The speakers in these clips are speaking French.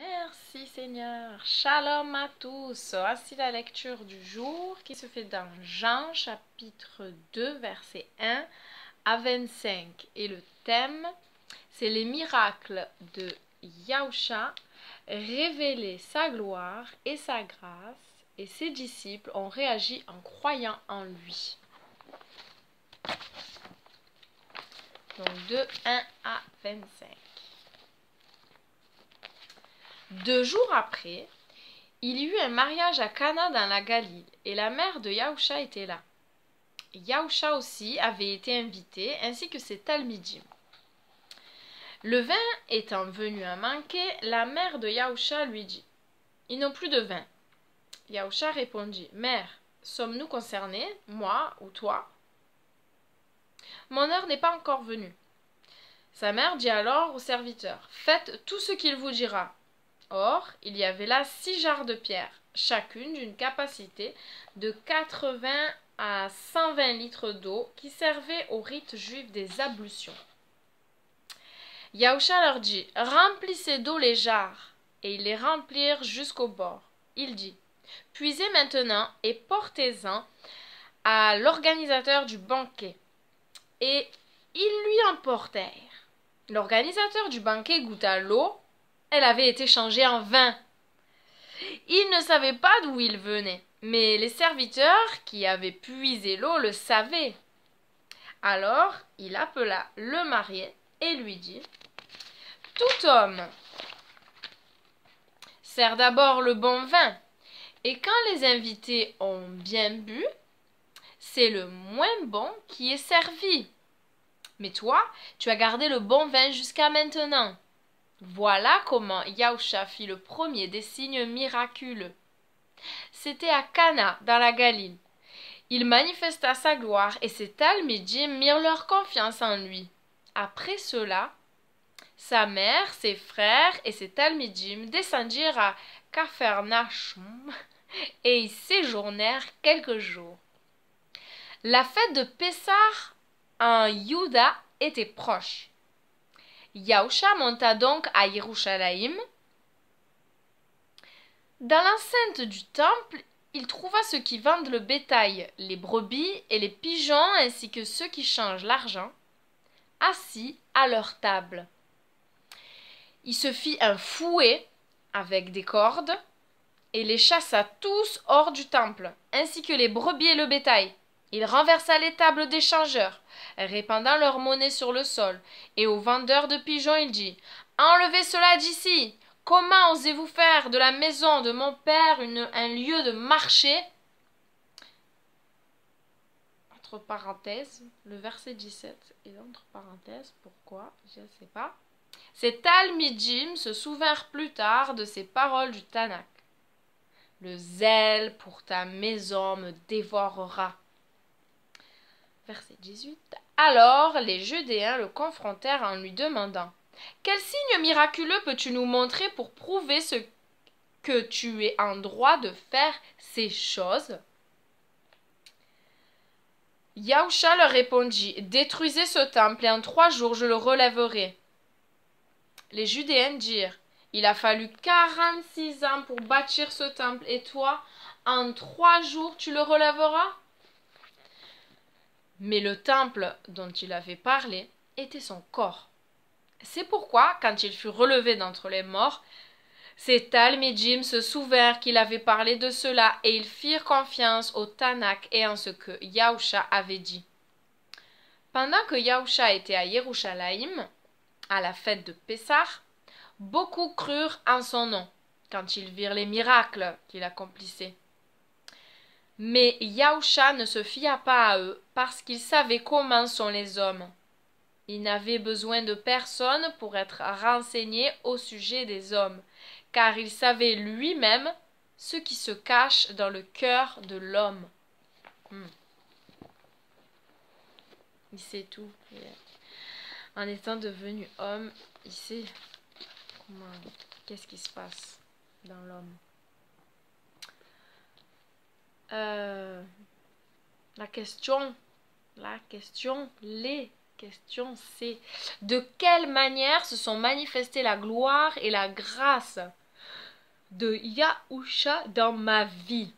Merci Seigneur. Shalom à tous. Voici la lecture du jour qui se fait dans Jean chapitre 2 verset 1 à 25. Et le thème, c'est les miracles de Yahusha, révéler sa gloire et sa grâce. Et ses disciples ont réagi en croyant en lui. Donc de 1 à 25. Deux jours après, il y eut un mariage à Cana dans la Galile, et la mère de Yahusha était là. Yahusha aussi avait été invité, ainsi que ses talmidim. Le vin étant venu à manquer, la mère de Yahusha lui dit Ils n'ont plus de vin. Yahusha répondit Mère, sommes-nous concernés, moi ou toi Mon heure n'est pas encore venue. Sa mère dit alors au serviteur Faites tout ce qu'il vous dira. Or, il y avait là six jarres de pierre, chacune d'une capacité de 80 à 120 litres d'eau qui servaient au rite juif des ablutions. Yahusha leur dit Remplissez d'eau les jarres. Et ils les remplirent jusqu'au bord. Il dit Puisez maintenant et portez-en à l'organisateur du banquet. Et ils lui emportèrent. L'organisateur du banquet goûta l'eau elle avait été changée en vin. Il ne savait pas d'où il venait, mais les serviteurs qui avaient puisé l'eau le savaient. Alors il appela le marié et lui dit Tout homme sert d'abord le bon vin, et quand les invités ont bien bu, c'est le moins bon qui est servi. Mais toi, tu as gardé le bon vin jusqu'à maintenant. Voilà comment Yahusha fit le premier des signes miraculeux. C'était à Cana, dans la Galile. Il manifesta sa gloire et ses Talmidim mirent leur confiance en lui. Après cela, sa mère, ses frères et ses Talmidim descendirent à Capharnaüm et y séjournèrent quelques jours. La fête de Pessah en Juda était proche. Yahusha monta donc à Yerushalayim. Dans l'enceinte du temple, il trouva ceux qui vendent le bétail, les brebis et les pigeons, ainsi que ceux qui changent l'argent, assis à leur table. Il se fit un fouet avec des cordes et les chassa tous hors du temple, ainsi que les brebis et le bétail. Il renversa les tables des changeurs, répandant leur monnaie sur le sol, et aux vendeurs de pigeons il dit Enlevez cela d'ici. Comment osez-vous faire de la maison de mon père un lieu de marché? Entre parenthèses, le verset 17 et entre parenthèses, pourquoi? Je ne sais pas. Ces Talmidim se souvinrent plus tard de ces paroles du Tanakh. Le zèle pour ta maison me dévorera. Verset 18. Alors les Judéens le confrontèrent en lui demandant Quel signe miraculeux peux-tu nous montrer pour prouver que tu es en droit de faire ces choses? Yahusha leur répondit Détruisez ce temple et en trois jours je le relèverai. Les Judéens dirent Il a fallu quarante-six ans pour bâtir ce temple et toi, en trois jours tu le relèveras? Mais le temple dont il avait parlé était son corps. C'est pourquoi, quand il fut relevé d'entre les morts, ces Talmidim se souvinrent qu'il avait parlé de cela et ils firent confiance au Tanakh et en ce que Yahusha avait dit. Pendant que Yahusha était à Yerushalayim, à la fête de Pessah, beaucoup crurent en son nom quand ils virent les miracles qu'il accomplissait. Mais Yahusha ne se fia pas à eux, parce qu'il savait comment sont les hommes. Il n'avait besoin de personne pour être renseigné au sujet des hommes, car il savait lui-même ce qui se cache dans le cœur de l'homme. Hmm. Il sait tout. En étant devenu homme, il sait comment, qu'est-ce qui se passe dans l'homme. Euh, la question, la question, les questions, c'est de quelle manière se sont manifestées la gloire et la grâce de Yahusha dans ma vie?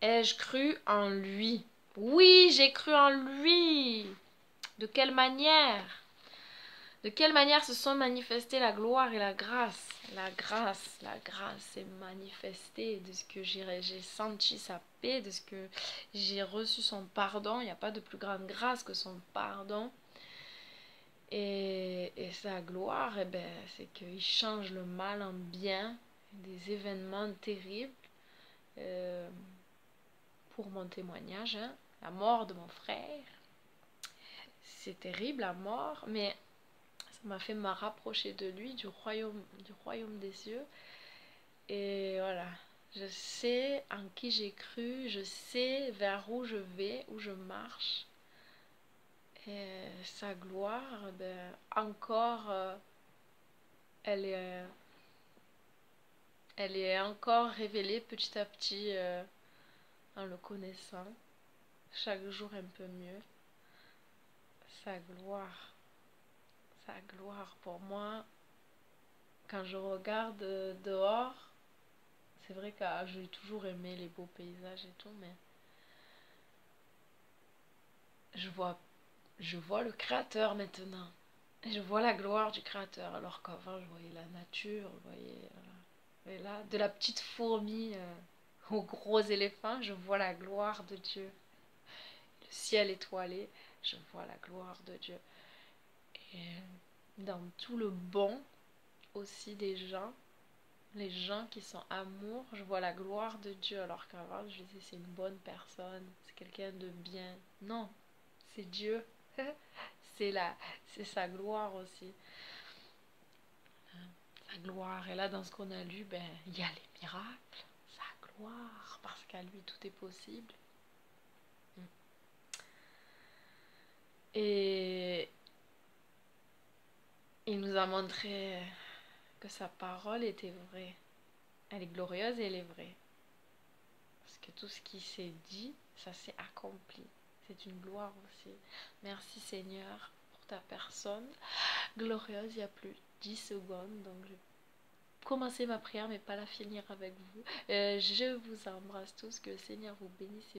Ai-je cru en lui? Oui, j'ai cru en lui. De quelle manière? De quelle manière se sont manifestées la gloire et la grâce? La grâce, la grâce est manifestée de ce que j'ai senti sa paix, de ce que j'ai reçu son pardon. Il n'y a pas de plus grande grâce que son pardon. Et, sa gloire, eh ben, c'est qu'il change le mal en bien, des événements terribles. Euh, pour mon témoignage, hein, la mort de mon frère. C'est terrible la mort, mais m'a fait me rapprocher de lui, du royaume, du royaume des cieux. Et voilà, je sais en qui j'ai cru, je sais vers où je vais, où je marche. Et sa gloire, ben, encore, euh, elle, est, elle est encore révélée petit à petit euh, en le connaissant, chaque jour un peu mieux. Sa gloire, sa gloire pour moi, quand je regarde dehors, c'est vrai que ah, j'ai toujours aimé les beaux paysages et tout, mais je vois je vois le créateur maintenant. Je vois la gloire du créateur, alors qu'avant je voyais la nature, je voyais, là, de la petite fourmi euh, au gros éléphant, je vois la gloire de Dieu. Le ciel étoilé, je vois la gloire de Dieu. Dans tout le bon aussi des gens, les gens qui sont amour, je vois la gloire de Dieu, alors qu'avant je disais c'est une bonne personne, c'est quelqu'un de bien. Non, c'est Dieu. c'est là, c'est sa gloire aussi. Sa gloire. Et là, dans ce qu'on a lu, ben, il y a les miracles, sa gloire, parce qu'à lui tout est possible. Et il nous a montré que sa parole était vraie. Elle est glorieuse et elle est vraie. Parce que tout ce qui s'est dit, ça s'est accompli. C'est une gloire aussi. Merci Seigneur pour ta personne glorieuse. Il y a plus 10 secondes, donc je commencer ma prière, mais pas la finir avec vous. Euh, je vous embrasse tous. Que le Seigneur vous bénisse.